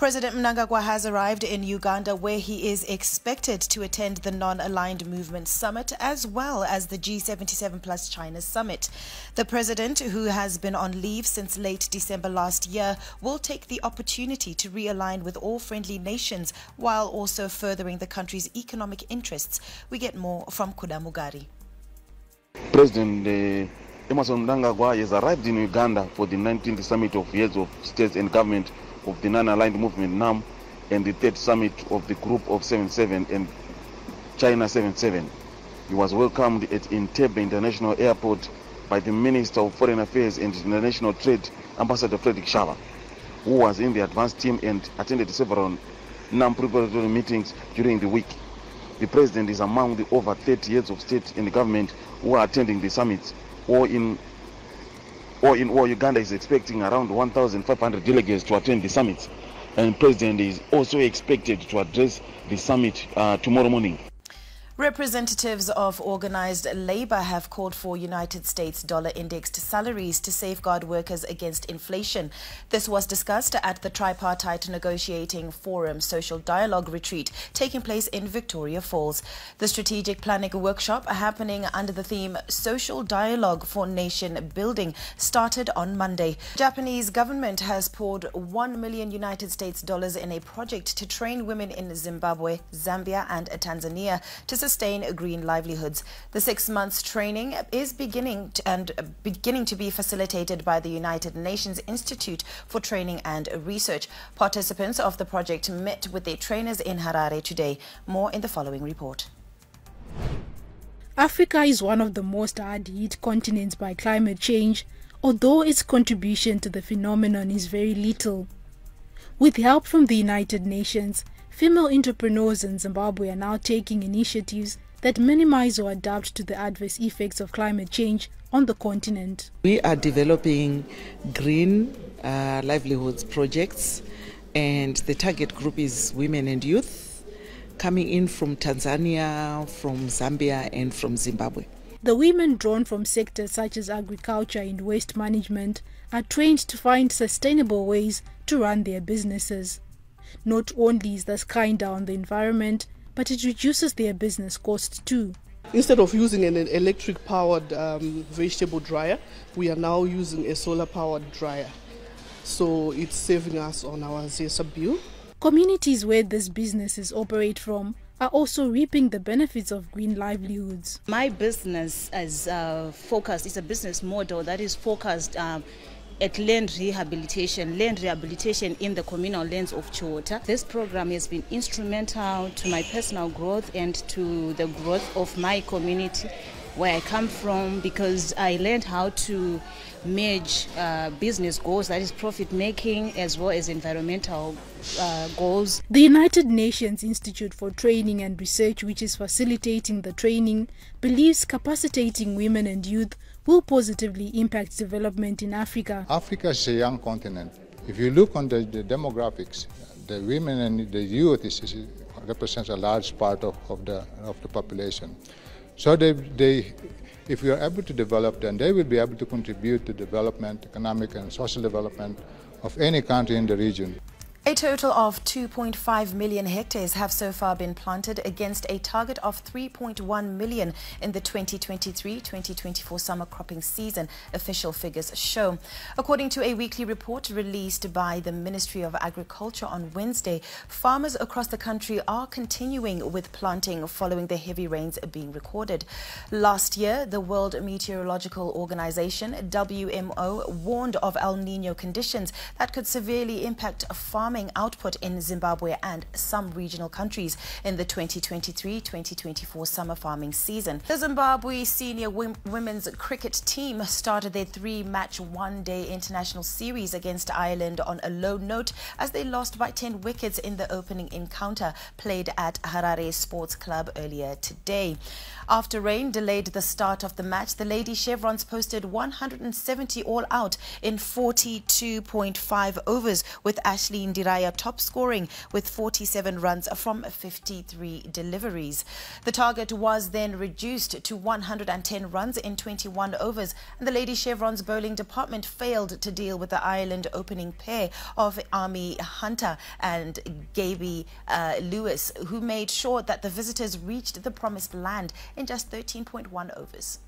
President Mnangagwa has arrived in Uganda where he is expected to attend the Non-Aligned Movement Summit as well as the G77 plus China Summit. The president, who has been on leave since late December last year, will take the opportunity to realign with all friendly nations while also furthering the country's economic interests. We get more from Kuda Mugari. President uh, Emmerson Mnangagwa has arrived in Uganda for the 19th Summit of Heads of States and Government of the Non-Aligned Movement NAM and the third summit of the Group of 77 and China 77. He was welcomed at Entebbe International Airport by the Minister of Foreign Affairs and International Trade, Ambassador Frederick Shava, who was in the advance team and attended several NAM preparatory meetings during the week. The president is among the over 30 heads of state and government who are attending the summit, or in or in or Uganda is expecting around 1,500 delegates to attend the summit. And President is also expected to address the summit uh, tomorrow morning. Representatives of organized labor have called for United States dollar indexed salaries to safeguard workers against inflation. This was discussed at the tripartite negotiating forum social dialogue retreat taking place in Victoria Falls. The strategic planning workshop happening under the theme Social Dialogue for Nation Building started on Monday. Japanese government has poured 1 million United States dollars in a project to train women in Zimbabwe, Zambia and Tanzania to sustain green livelihoods. The six months training is beginning to, and uh, beginning to be facilitated by the United Nations Institute for Training and Research. Participants of the project met with their trainers in Harare today. More in the following report. Africa is one of the most hard hit continents by climate change, although its contribution to the phenomenon is very little. With help from the United Nations, Female entrepreneurs in Zimbabwe are now taking initiatives that minimize or adapt to the adverse effects of climate change on the continent. We are developing green uh, livelihoods projects, and the target group is women and youth coming in from Tanzania, from Zambia, and from Zimbabwe. The women drawn from sectors such as agriculture and waste management are trained to find sustainable ways to run their businesses. Not only is this kinder on the environment, but it reduces their business cost too. Instead of using an electric powered um, vegetable dryer, we are now using a solar powered dryer. So it's saving us on our ZESA bill. Communities where these businesses operate from are also reaping the benefits of green livelihoods. My business is uh, focused, it's a business model that is focused um, at land rehabilitation, land rehabilitation in the communal lands of Chiwota. This program has been instrumental to my personal growth and to the growth of my community where I come from because I learned how to merge uh, business goals, that is profit making, as well as environmental uh, goals. The United Nations Institute for Training and Research, which is facilitating the training, believes capacitating women and youth will positively impact development in Africa. Africa is a young continent. If you look on the, the demographics, the women and the youth is, is, represents a large part of, of, the, of the population. So they, they, if we are able to develop them, they will be able to contribute to development, economic and social development of any country in the region. A total of 2.5 million hectares have so far been planted against a target of 3.1 million in the 2023-2024 summer cropping season, official figures show. According to a weekly report released by the Ministry of Agriculture on Wednesday, farmers across the country are continuing with planting following the heavy rains being recorded. Last year, the World Meteorological Organization, WMO, warned of El Nino conditions that could severely impact farmers farming output in Zimbabwe and some regional countries in the 2023-2024 summer farming season. The Zimbabwe senior women's cricket team started their three-match one-day international series against Ireland on a low note as they lost by 10 wickets in the opening encounter played at Harare Sports Club earlier today. After rain delayed the start of the match, the Lady Chevrons posted 170 all out in 42.5 overs with Ashley Ndira Raya top scoring with 47 runs from 53 deliveries. The target was then reduced to 110 runs in 21 overs, and the Lady Chevrons bowling department failed to deal with the Ireland opening pair of Amy Hunter and Gaby uh, Lewis, who made sure that the visitors reached the promised land in just 13.1 overs.